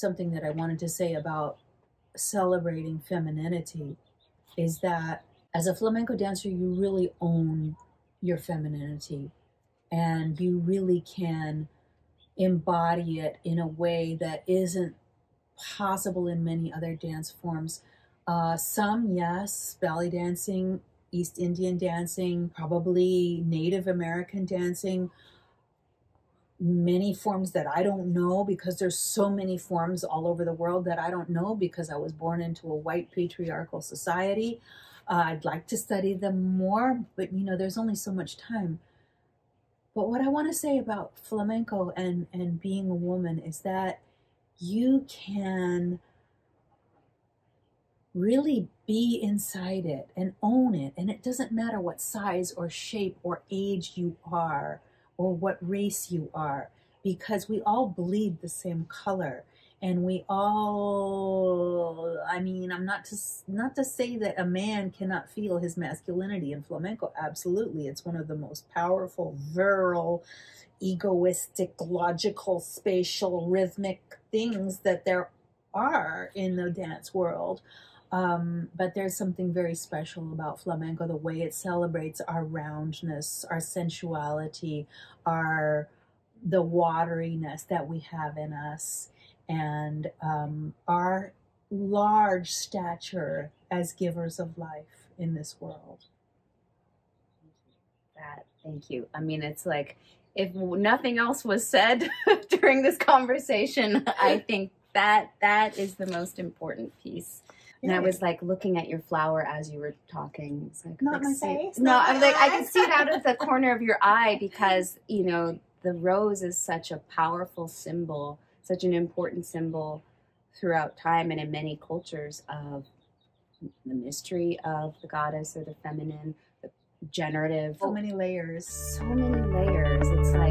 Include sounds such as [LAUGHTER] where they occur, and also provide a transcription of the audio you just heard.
something that I wanted to say about celebrating femininity is that as a flamenco dancer, you really own your femininity and you really can embody it in a way that isn't possible in many other dance forms. Uh, some, yes, belly dancing, East Indian dancing, probably Native American dancing, many forms that I don't know because there's so many forms all over the world that I don't know because I was born into a white patriarchal society. Uh, I'd like to study them more, but you know, there's only so much time. But what I want to say about flamenco and, and being a woman is that you can really be inside it and own it. And it doesn't matter what size or shape or age you are or what race you are, because we all bleed the same color. And we all i mean i'm not to not to say that a man cannot feel his masculinity in flamenco. Absolutely. It's one of the most powerful virile egoistic logical spatial rhythmic things that there are in the dance world um, but there's something very special about flamenco the way it celebrates our roundness our sensuality our the wateriness that we have in us and um, our large stature as givers of life in this world. That, thank you. I mean, it's like if nothing else was said [LAUGHS] during this conversation, [LAUGHS] I think that that is the most important piece. And I was like looking at your flower as you were talking. It's like, not like, my see, face. No, I'm like I can see it out of the [LAUGHS] corner of your eye because you know the rose is such a powerful symbol, such an important symbol throughout time and in many cultures of the mystery of the goddess or the feminine, the generative. So many layers. so many layers. It's like